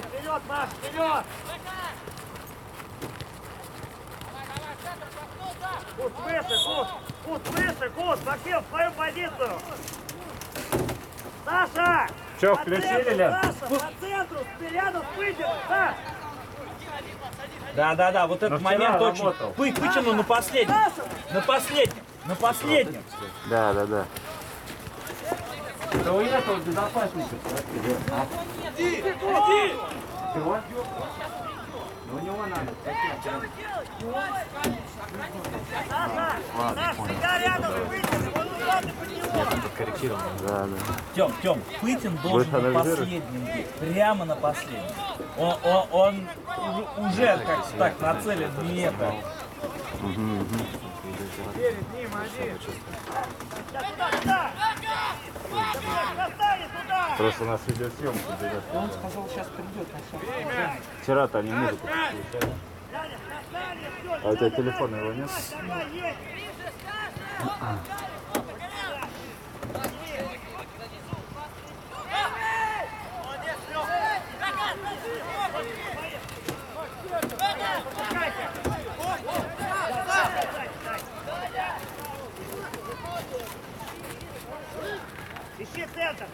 вперед, вперед, Маш, вперед! Кут выше, кут, кут выше, кут, Максим, в свою позицию! Саша! По включили, Лен? Саша, по центру, рядом вытянуть, Саш! Да, да, да, вот этот момент очень. вытяну на последнем. На последнем. На последнем. Да, да, да. Да у этого безопасника. Чего? Ну, у него надо. Саша! Саша, всегда рядом и вытяни, вот туда ты под него! Да, да. Тем, Тем, Пытин должен Больше на анализируешь? последнем быть. Прямо на последнем. Он, он, он уже- уже как так нацелен не это. Перед ним один! Да, туда, туда! Просто у нас идет. Он сказал, сейчас придет. Вчера-то они музыку включали. А у тебя телефона его нет? Ищи центр!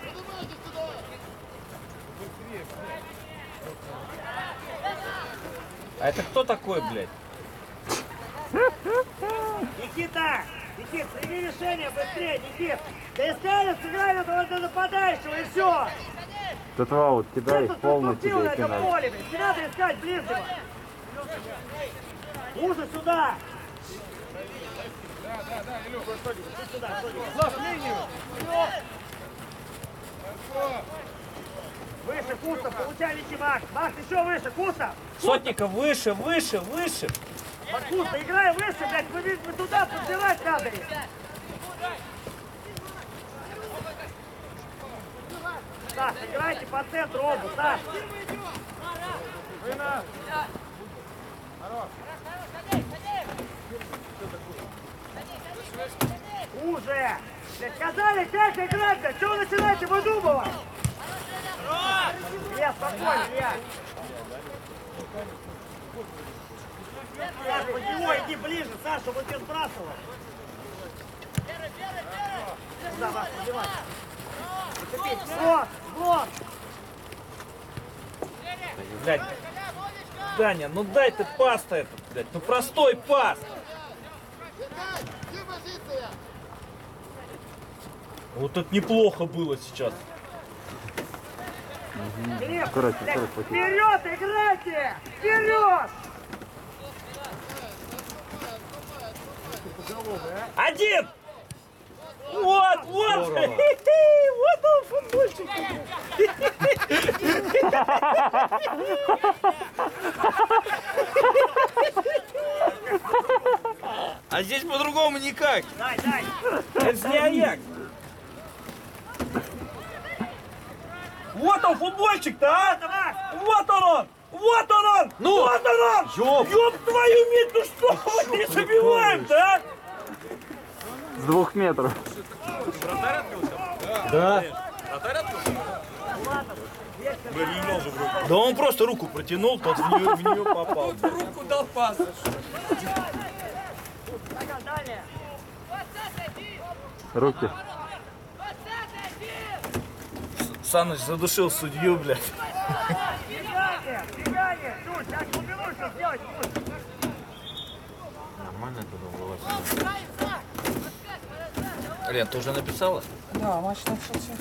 А это кто такой, блядь? Никита! Никит, прими решение быстрее, Никит! Да искали, сыграй на того на нападающего и все! Тут вот тебя их тут полно наступил на тебе это пенальти. поле, блин! Не надо искать ближнего! Уже сюда! Иди сюда, Слав, Выше, Кустов, получай лечи, Макс! Макс, еще выше, Кустов! Сотников выше, выше, выше. Кустов, играй выше, блядь! Вы, вы туда подбирать надо! Саш, играйте по центру оба, Саш! Уже! Блядь, сказали, как играть, блядь! Чего вы начинаете выдумывать? Илья, спокойно, Илья! Иди ближе, Саша, он тебя сбрасывал! Подбивать? Блок, блок! Блядь. Даня, ну дай ты пас-то этот, блядь. Ну простой пас. Вот это неплохо было сейчас. Аккуратнее, блядь, аккуратнее. Вперед играйте! Вперед! Один! Вот, вот! Вот он, футбольчик! А здесь по-другому никак. Дай, дай! Это не Аяк. Вот он, футбольчик-то, а! Давай! Вот он он! Вот он он! Ну! Вот он он! Ёб, Ёб твою медь, ну что мы не забиваем-то, а? С двух метров. Да. Да он просто руку протянул, тот в нее, в нее попал. Руку дал пас. Руки. Саныч задушил судью, блядь. Что сделать будешь? Лен, ты уже написала? Да, матч начался.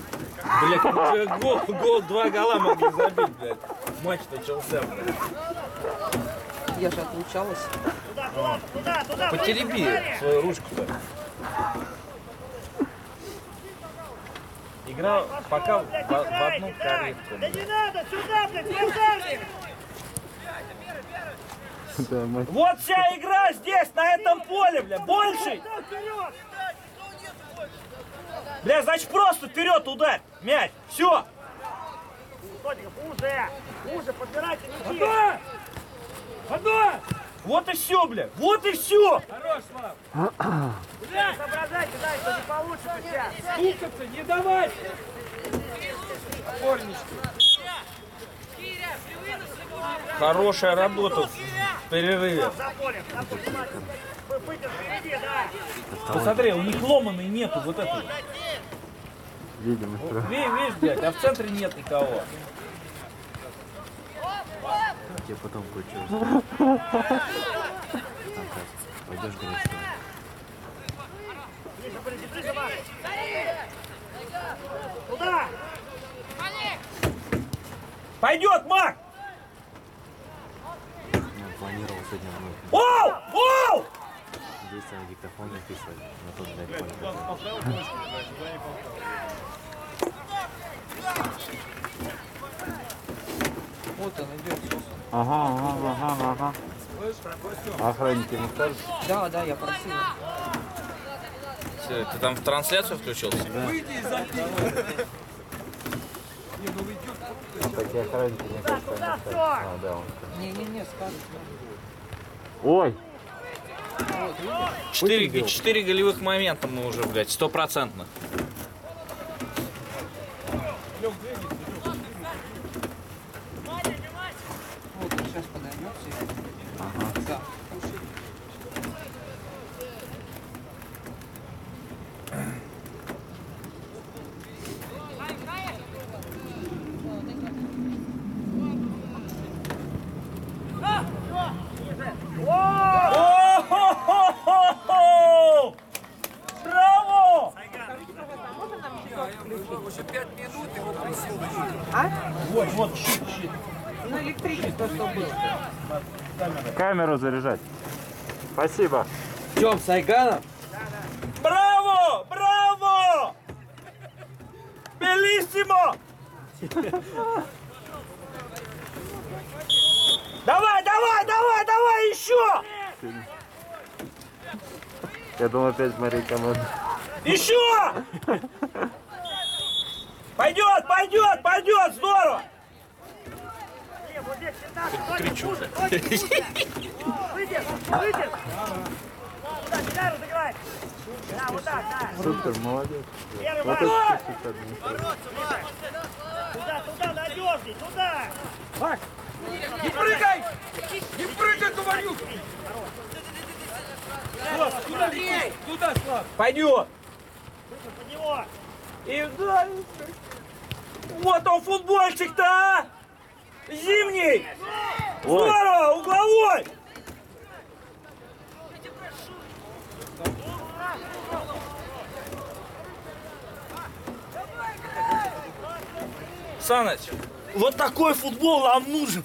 Блядь, уже гол, гол, два гола могли забить, блядь. Матч начался, блядь. Я же отлучалась. Туда, туда, туда, туда! Потереби свою ручку-то. Игра пока в, Блядь, в играйте, одну корытку. Да не надо, сюда, блядь, вратарник! Да, мы- Вот вся игра здесь, на этом поле, бля, больше. Бля, значит просто вперед ударь, мяч, все. Уже! Уже, подбирайте мячи! Одна! Вот и все, бля, вот и все. Бля, соображайте, дай, что не получится сейчас! Стукаться не давай! Корнички. Хорошая работа в перерыве. Посмотри, у них ломаной нету вот этого. Видимо, видишь, блядь, а в центре нет никого. Я потом кое-что. Пойдешь Макс. Туда. Пойдет, Мак! Я планировал сегодня вновь Оу! Оу! действие на диктофон записывать, но тут, блядь, понял. Вот он идет. Сосу. Ага, ага, ага, ага. Охранники не скажут? Да, да, я просила. Ты там в трансляцию включился? Такие охранники не скажут, что они скажут. А, да, он. Не-не-не, скажет. Ой! Четыре, четыре голевых момента мы уже, блядь, стопроцентно. Вот он сейчас подойдет. Ага. Да. О-хо-хо-хо-хо! Браво! Вот, вот, щит, щит. Ну, электричество, что было. Камеру заряжать. Спасибо. Тём Сайганов? Браво! Браво! Белиссимо! Давай, давай, давай, давай, еще! Я думал опять Мария команда. Еще! Пойдет, пойдет, пойдет, здорово! Не, вот здесь 15. Кричу уже. Выйдешь, выйдешь. Туда, сюда разыграй. Да, вот так, да. Супер, молодец. Вот это. Туда, туда, надежней, туда. Не прыгай! Не прыгай, говорю! Туда, туда, Слав! Пойдет! Под него. И да, вот он футбольчик-то, а! Зимний! Здорово, угловой! Саныч, вот такой футбол нам нужен.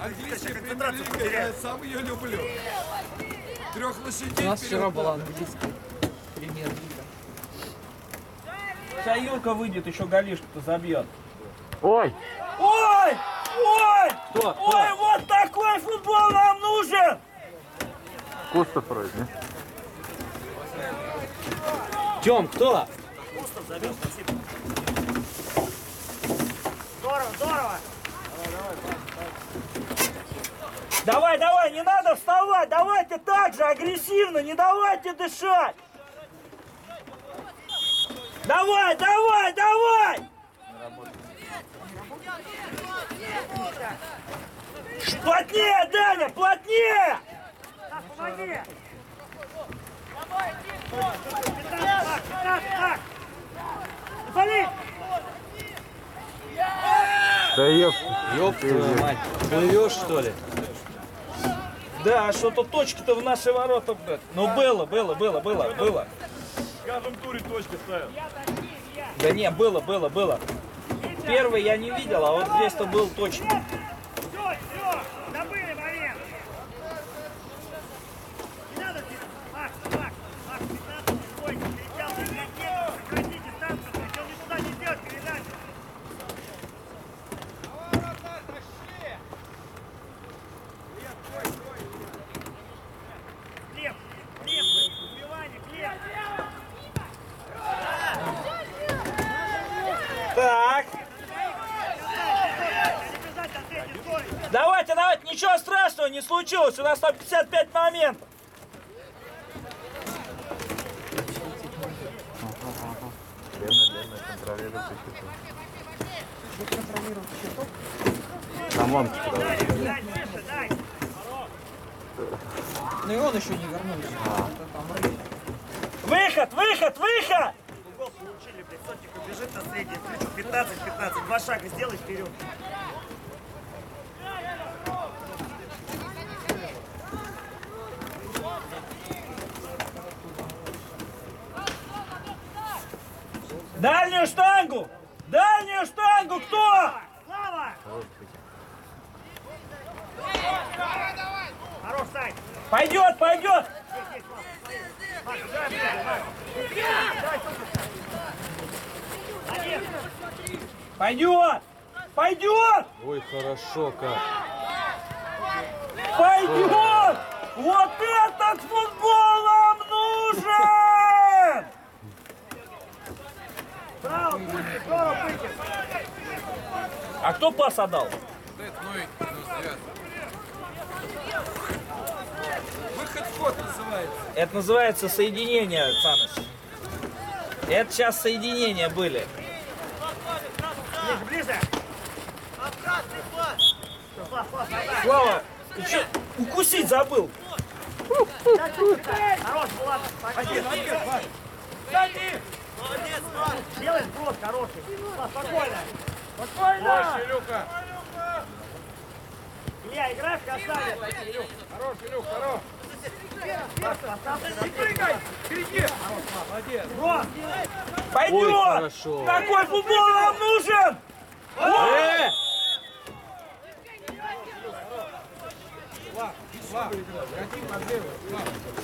Английская премьер-лига, я сам ее люблю. Трех У лошадей нас вчера была английская премьер-лига. Сейчас Юрка выйдет, еще голишку-то забьет. Ой! Ой! Ой! Кто? Ой, вот такой футбол нам нужен! Кустов вроде, не? Тём, кто? Здорово, здорово. Давай, давай, не надо вставать, давайте так же, агрессивно, не давайте дышать! Давай, давай, давай! Плотнее, Даня, плотнее! Так, помоги. Так, так, так. Вали. Да ёп. Ёб твою мать. Плывешь, что ли? Да, а что-то точки-то в наши ворота, блядь. Ну было, было, было, было, было. В каждом туре точка ставят. Да не, было, было, было. Первый я не видел, а вот здесь-то был точно. Все, все. Забыли момент. Не надо здесь. Макс, Макс, Макс, 15 не бойся. Кричал, ты ракету, сократи дистанцию. Хотел не туда не сделать передачу. Глеб, Глеб, убивание, Глеб. Так, Не бежать от третьей скорости. давайте, давайте, ничего случилось. У нас там 55 моментов. Там дай. Ну и он еще не вернулся. Выход, выход, выход! Гол получили, блядь, Сотник убежит на средний, включу 15-15, два шага сделай вперед. Дальнюю штангу! Дальнюю штангу кто? Слава! Хорош, Сань! Пойдет, пойдет! Пойдет! Пойдет! Ой, хорошо как. Пойдет! Вот этот футбол нам нужен! Браво, Путин, здорово, Путин. А кто пас отдал? Это называется соединение, Саныч. Это сейчас соединения были. Ближе. Слава, ты что, укусить забыл? Хорош, Влад. Один, один, Делай сброс хороший. Спокойно. Спокойно. Илюха. Илья, играй в касание. Хорош, Илюх, хорош. Прыгай. Впереди. Молодец. Пойдет! Такой футбол нам нужен! Э!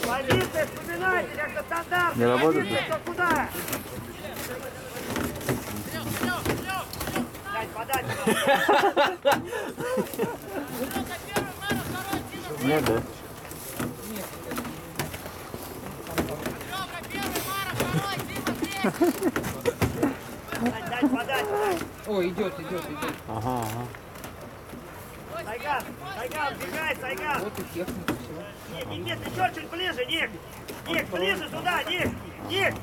Позиция, вспоминайте, как-то стандарт. Не работает? Куда? Дать, подать. Нет, да? Ой, идет, идет, идет. Ага, ага. Сайган, Сайган, бегай, Сайган. Вот и техника все. Ник, Ник, Ник, еще чуть ближе, Ник. Ник, ближе сюда, Ник. Ник.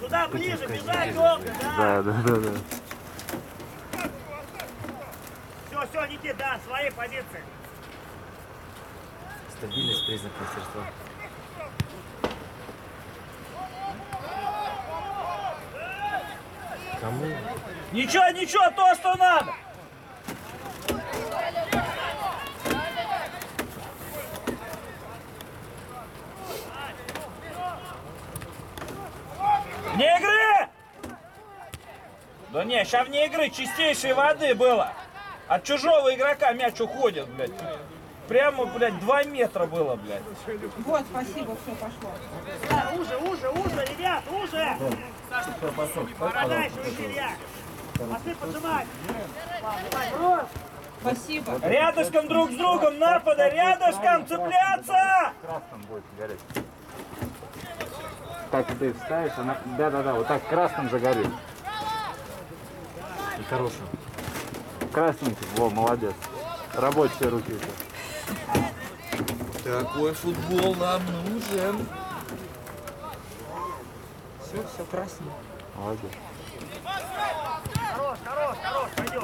Сюда ближе, бежать долго, да. Да, да, да, да. Все, все, Никит, да, свои позиции. Стабильность признак мастерства. Кому? Ничего, ничего, то, что надо! Не игры! Да не, сейчас вне игры чистейшей воды было. От чужого игрока мяч уходит, блядь. Прямо, блядь, 2 метра было, блядь. Вот, спасибо, все пошло. Да, уже, уже, уже, ребят, уже. Подай еще, Илья. Поджимать. Давай, брось. Спасибо. Рядышком друг с другом напада, рядышком цепляться! Красным будет гореть. Так ты ставишь, она... Да-да-да, вот так красным загорит. И хорошим. Красненький, во, молодец. Рабочие руки. Такой футбол нам нужен. Все, все краснее. Молодец. Хорош, хорош, хорош, пойдет.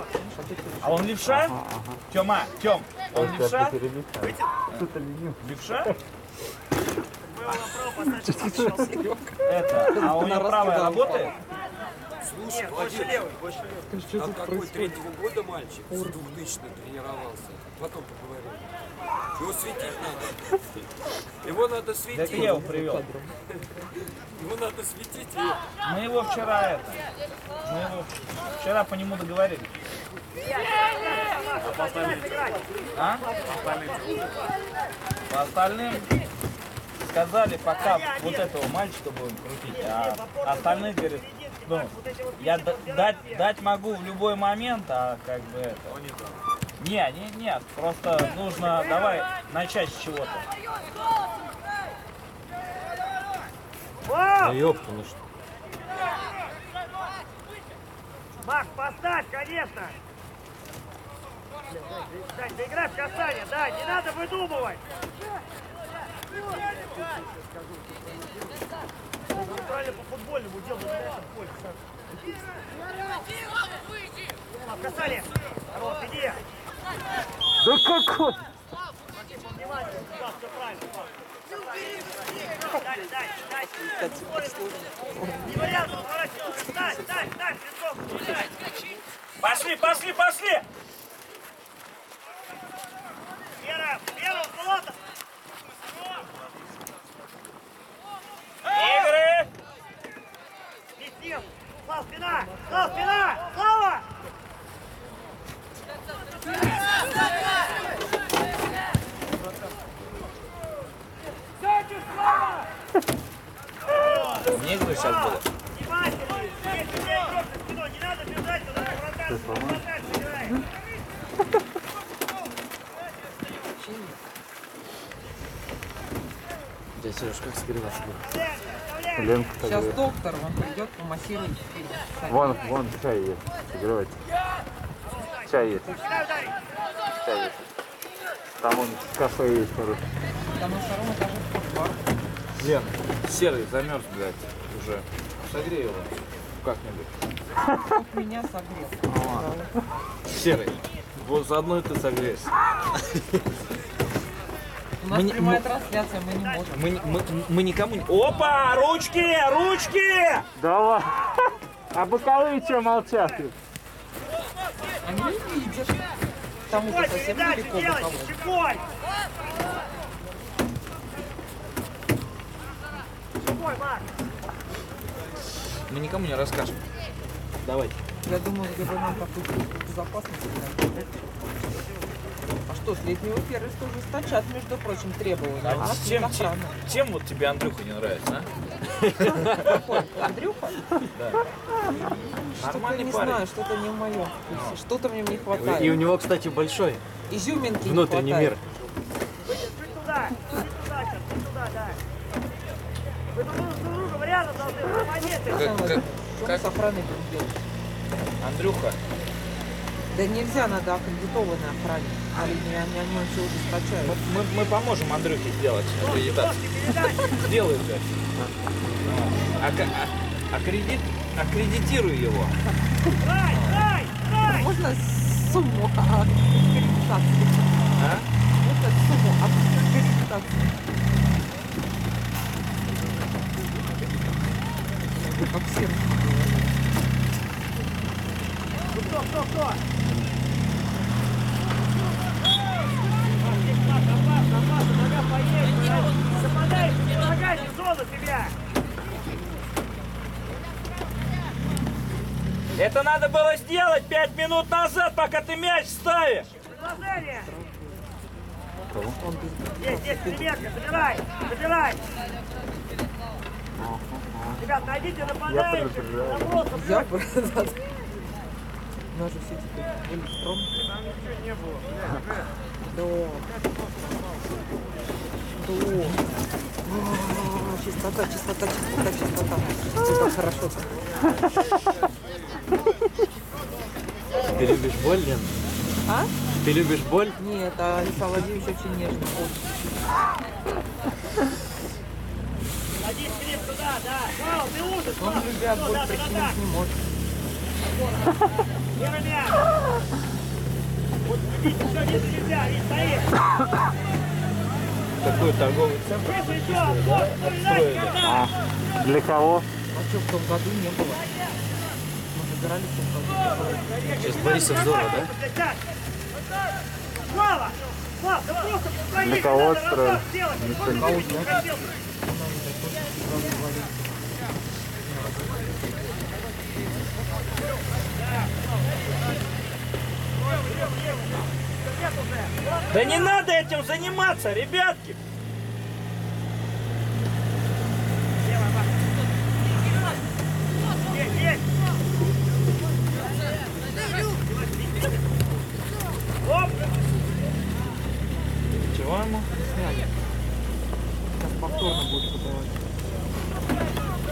А он левша? Тёма, Тём, он Сейчас левша? ты перелетаешь. Кто-то ленив. Левша? Это, а у него правая работает? Нет, больше левый, больше левый. А какой третьего года мальчик? С 2000 тренировался. Потом поговорим. Его светить надо. Его надо Да светить. ты его привел. Его надо светить. Мы его вчера это. Мы его вчера по нему договорились. А? По остальным сказали, пока вот этого мальчика будем крутить, а остальных, говорит, ну, я дать, дать могу в любой момент, а как бы это... Не, не, нет, просто нужно, давай, начать с чего-то. Да ёпта, ну что? Макс, поставь, конечно! Дань, да играй в касание, да, не надо выдумывать! Правильно по футбольному не дай там поле, Саша. А, в касание! Хорош, иди! Да какой? Внимание, да, все правильно. Дальше, дальше, дальше. Не вариант, поворачивайся. Дай, дай, прицел, дай. Пошли, пошли, пошли! Вера, Вера, в болото. Игры! Висим. Слава, спина! Слава, спина! Слава! Мне игры сейчас было. Внимательнее! Если у тебя игрок за спиной, не надо бежать туда, вратарь, вратарь собирай. Дядя Сереж, как согреваться будет? Ленка Сейчас согреет. доктор, он придет, помассирует. Вон, вон чай есть. Согревайте. Чай есть, чай есть. Там он кафе есть хороший. Там на втором этаже спортбар. Лен, серый замерз, блядь, уже. Согрей его как-нибудь. Тут меня согрел. Серый, вот заодно и ты согреешься. У нас Мы не- прямая мы- трансляция, мы не можем. Мы, мы, мы никому не... Опа! Ручки! Ручки! Давай. А боковые что молчат? Они не видят. Там Ой, совсем далеко Марк. Мы никому не расскажем. Давайте. Я думаю, любой момент какую-то безопасность. Да. А что, с летнего первенства ужесточат, между прочим, требования. А нас чем, чем, чем вот тебе Андрюха не нравится, а? Какой? Андрюха? Что-то Нормальный не парень. знаю, что-то не в моем вкусе. Что-то мне не хватает. И у него, кстати, большой Изюминки внутренний мир. Чуть туда, чуть туда сейчас, чуть туда, да. Вы друг друг друга рядом должны, в монеты. Как- как- делать? Андрюха, Да нельзя, надо аккредитованной охране. А они, они, они все ужесточают. мы, мы поможем Андрюхе сделать аккредитацию. Сделай же. Ака- а- аккредит, аккредитируй его. Дай, дай, дай. Можно сумму аккредитации? А? Можно сумму аккредитации? Как всем. Кто, кто, кто? Опасно, опасно, нога поедет. Западаешь, не помогай, не зону себя. Это надо было сделать пять минут назад, пока ты мяч ставишь. Предложение. Здесь, здесь, примерка, забирай, забирай. Ребят, найдите нападающих, Я бы... У нас же все теперь электронно. Да. Да. А, Чистота, чистота, чистота, чистота. Это хорошо. Ты любишь боль, Лен? А? Ты любишь боль? Нет, а Александр Владимирович очень нежный. очень. Садись, туда, да. Вау, ты ужас, Он Всё, боль причинить не может. Такой торговый центр. Когда. А, для кого? А что, в том году не было? Мы забирали в том году. Сейчас Борисов здорово, да? Слава! Слава, да просто Для кого надо отстроили? раздав сделать. Никто Вот не ты не хотел. Да не надо этим заниматься, ребятки. Есть, есть. Оп! Чего ему? Сейчас повторно будет подавать.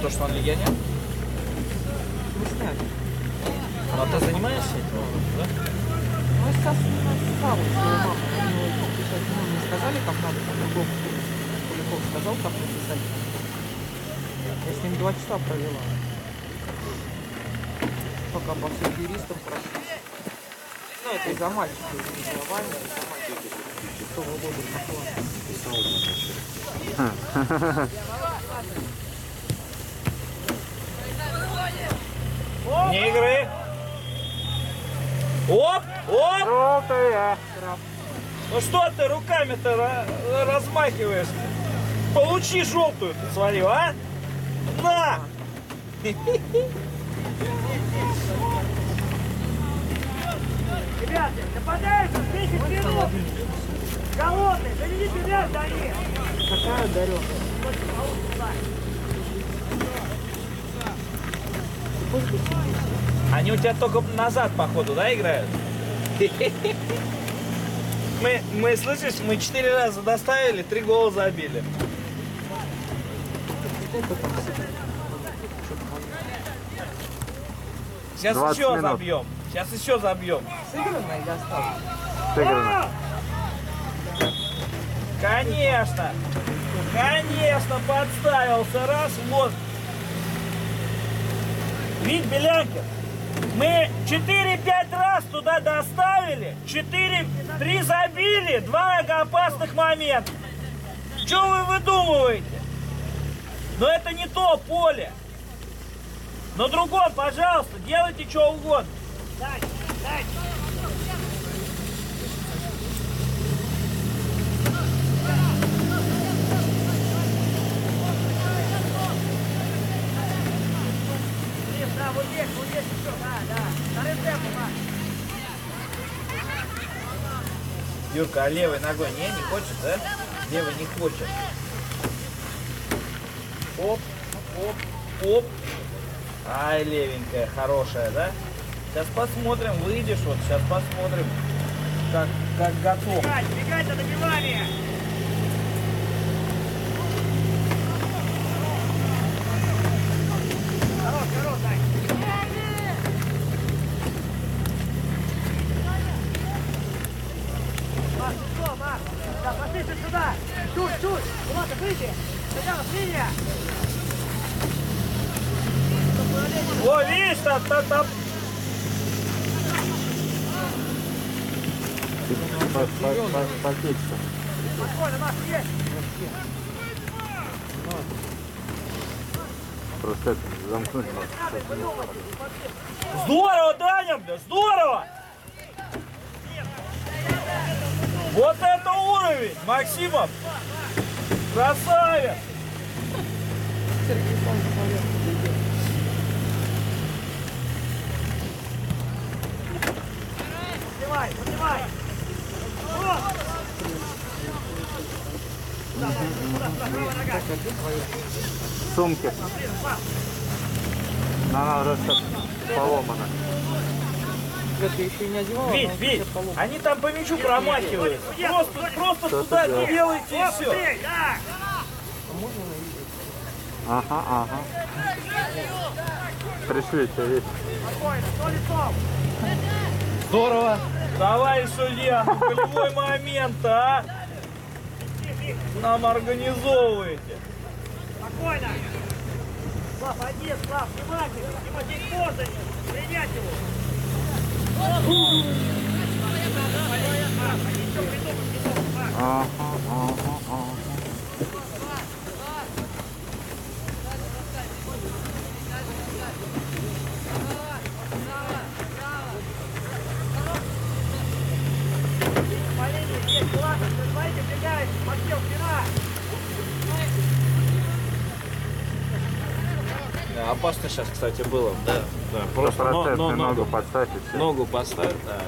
То, что он легионер? Мы сняли. Ну, а ты занимаешься этим? Да? Ну, сейчас у нас Саву, свою маму. Они сейчас ну, не сказали, как надо по-другому. Поляков сказал, написать. Я с ним два часа провела. Пока по всем юристам прошли. Ну, это из-за мальчика, из-за Вани, из-за мальчика. Шестого года пошла. Не игры. Оп, оп. Желтая. Ну что ты руками-то ра- размахиваешь? Получи желтую ты свою, а? На! Ребята, нападаются 10 минут. Голодные, заведите мяч за них. Какая одаренная. Они у тебя только назад, походу, да, играют? Мы, мы, слышишь, мы четыре раза доставили, три гола забили. Сейчас 20 еще минут. забьем. Сейчас еще забьем. Сыгранная или. Конечно! Конечно, подставился. Раз, вот. Вид Белянкин, мы 4-5 раз туда доставили, 4, 3 забили, 2 опасных момента. Что вы выдумываете? Но это не то поле. На другом, пожалуйста, делайте что угодно. Дань, дань. Здесь, Да, вот здесь, вот здесь еще, да, да. Вторым темпом, Маш. Юрка, а левой ногой не, не хочет, да? Левой не хочет. Оп, оп, оп. Ай, левенькая, хорошая, да? Сейчас посмотрим, выйдешь вот, сейчас посмотрим, как, как готов. Бегать, бегать на добивание. Хорош, хорош, Дань. Маш, ты что, Маш? Да, пошли ты сюда. Чуть, чуть. Куда-то выйди. Сначала линия. По- по- по- Потечься. Просто это замкнуть. Здорово, Даня, бля, здорово! Вот это уровень, Максимов! Красавец! Сергей Павлович, Поднимай, поднимай. Сумки. Она уже всё поломана. Это еще не одевала, они там по мячу промахивают. Просто, просто туда ты делаешь? делайте и все. Ага, ага. Пришли, сто лицом. Здорово. Давай, судья, ну, голевой момент, а? Нам организовываете. Спокойно. Слав, один, Слав, внимательно. Внимательно, здесь можно принять его. Ага, ага, ага. По линии здесь, ладно, вы смотрите, бегает, подсел спина. Опасно сейчас, кстати, было. Да, да. Просто ногу ногу, подставь и все. ногу поставить, да.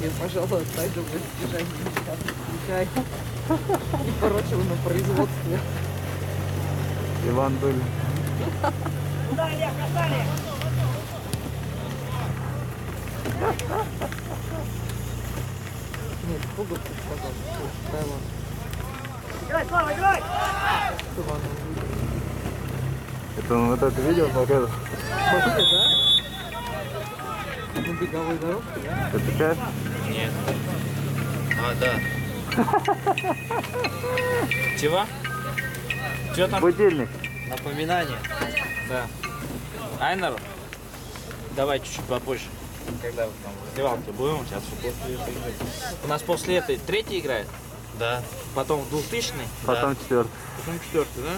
Я, пожалуй, отойду в избежание. И порочил на производстве. Иван Дуль. Нет, Пугов ты сказал. Таиланд. Играй, Слава, играй. Это он вот это видео показывал? Смотрите, да? На беговой дорожке, да? Отвечаешь? Нет. А, да. Чего? Что там? Будильник. Напоминание. Да. Айнер, давай чуть-чуть попозже. Когда вот там в раздевалке будем, сейчас после. У нас после этой третья играет? Да. Потом в 2000 Потом четвертый. Потом четвертый, да?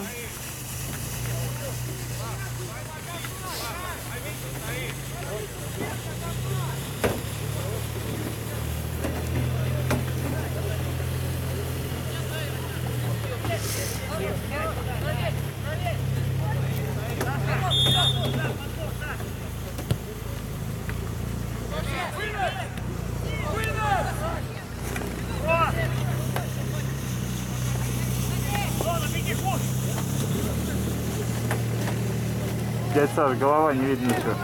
Саш, голова не видно ничего.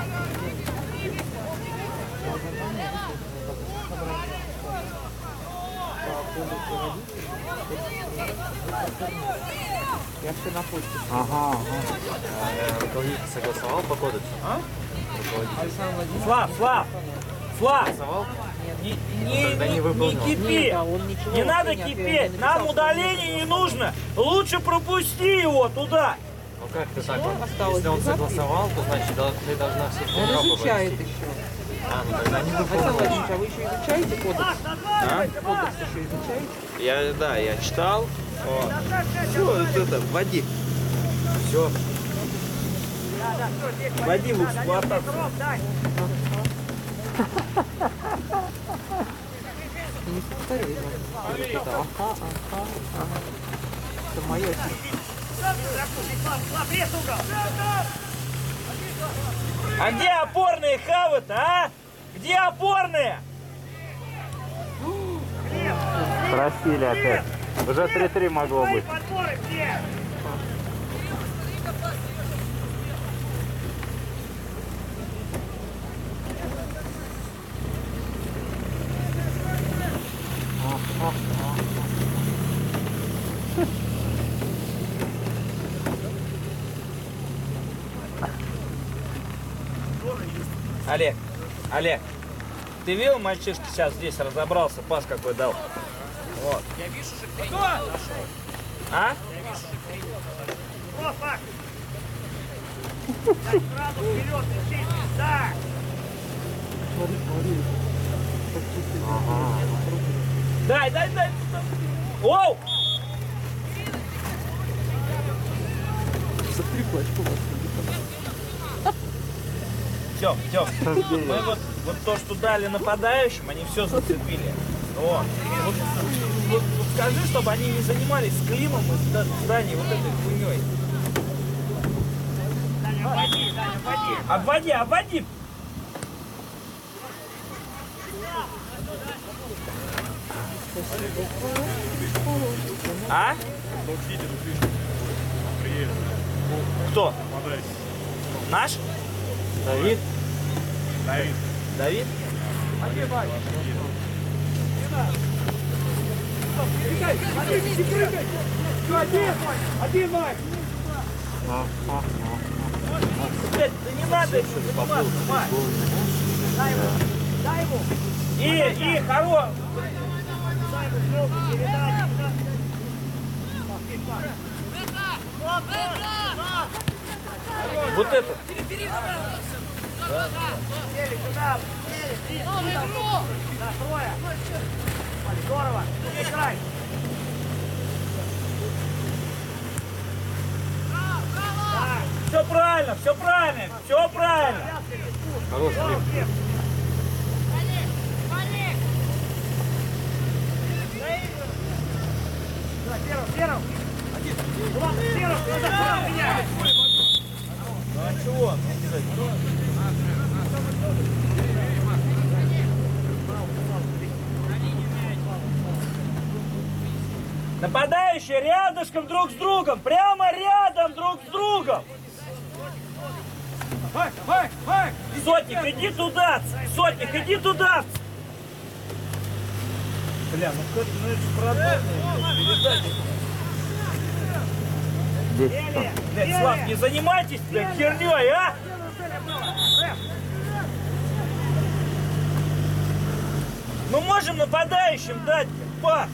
Я все на почте. Ага, ага. Руководитель согласовал по кодексу? Александр Владимирович. Слав, Слав, Слав, не, не, не не, кипи, Нет, да, он ничего не надо кипеть, нам удаление не нужно, лучше пропусти его туда. Ну как ты так? Осталось Если он согласовал, то значит ты должна все Он изучает еще. А, ну тогда не Александр выполнил. Владимирович, а вы еще изучаете кодекс? А? Кодекс еще изучаете? Я, да, я читал. Все, вот это, Вадим. Все. Вадим в эксплуатацию. Не повторяй. Вот ага, ага, ага. Это лес угол. А где опорные хавы-то, а? Где опорные? Просили опять. Уже 3-3 могло быть. Подборы где? Олег, Олег, ты видел, мальчишка сейчас здесь разобрался, пас какой дал? Вот. Я вижу, что А? О, Паш. Так, сразу вперед, летит. Да. Дай, дай, дай. Оу! Все, все. Мы вот, вот то, что дали нападающим, они все зацепили. Вот. Вот, вот- вот скажи, чтобы они не занимались климом и зда- зданий вот этой хуйней. Обводи, Даня, обводи. Обводи, обводи. А? Кто? Наш? Давид? Давид. Давид? Один мать. Блядь, да не надо еще заниматься, мать. Дай ему. Дай ему. И, и, хоро... Дай ему передачу. Вот это. Здорово. Играй. Все правильно, все правильно, все правильно. Хороший. Да, Серов, Серов. Влад, Серов, сюда менять. Ну а чего? Нападающие рядышком друг с другом, прямо рядом друг с другом. Сотник, иди туда! Сотник, иди туда! Бля, ну как, ну это ж продумано, передача. Блядь, Слав, не занимайтесь, блядь, херней, а! Ну можем нападающим дать пас.